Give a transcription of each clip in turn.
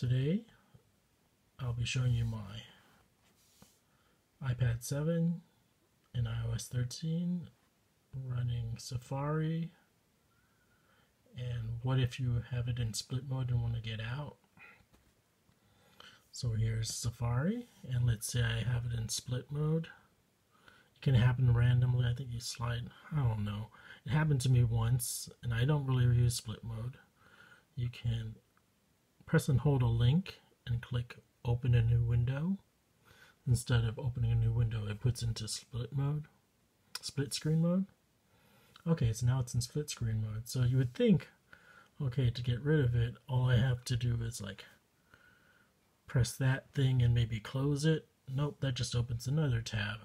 Today I'll be showing you my iPad 7 and iOS 13 running Safari and what if you have it in split mode and want to get out. So here's Safari and let's say I have it in split mode. It can happen randomly. I think you slide, I don't know. It happened to me once and I don't really use split mode. You can press and hold a link and click open a new window. Instead of opening a new window, it puts into split mode, split screen mode. Okay, so now it's in split screen mode. So you would think, okay, to get rid of it, all I have to do is like press that thing and maybe close it. Nope, that just opens another tab.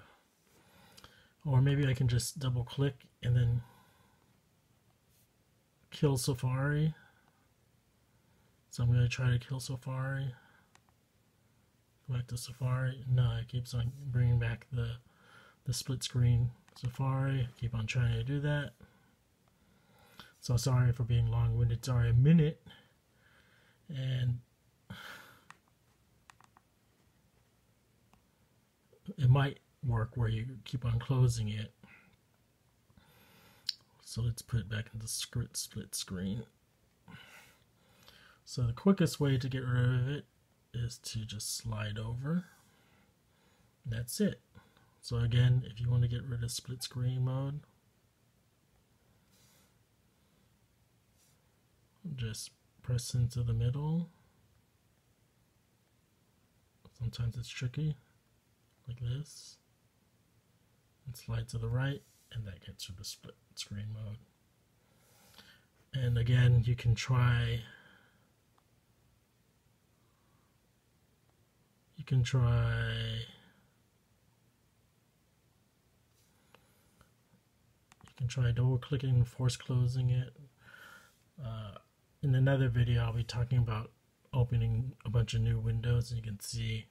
Or maybe I can just double click and then kill Safari so I'm going to try to kill Safari. Go back to Safari. No, it keeps on bringing back the, the split screen Safari. keep on trying to do that. So sorry for being long-winded. Sorry, a minute. And it might work where you keep on closing it. So let's put it back into script split screen. So the quickest way to get rid of it is to just slide over. That's it. So again, if you want to get rid of split screen mode, just press into the middle. Sometimes it's tricky, like this. And slide to the right, and that gets rid of split screen mode. And again, you can try can try. You can try double clicking force closing it. Uh, in another video I'll be talking about opening a bunch of new windows and you can see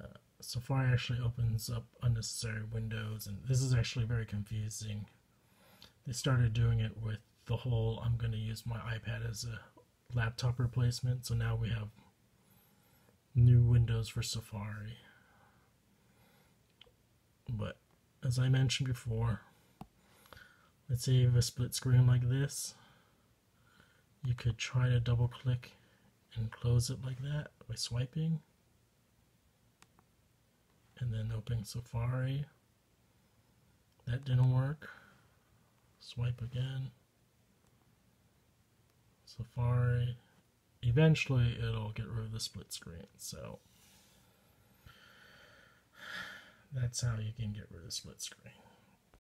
uh, Safari actually opens up unnecessary windows and this is actually very confusing. They started doing it with the whole I'm going to use my iPad as a laptop replacement so now we have new windows for Safari. But as I mentioned before, let's say you have a split screen like this, you could try to double click and close it like that by swiping and then open Safari. That didn't work. Swipe again. Safari eventually it'll get rid of the split screen. So that's how you can get rid of split screen.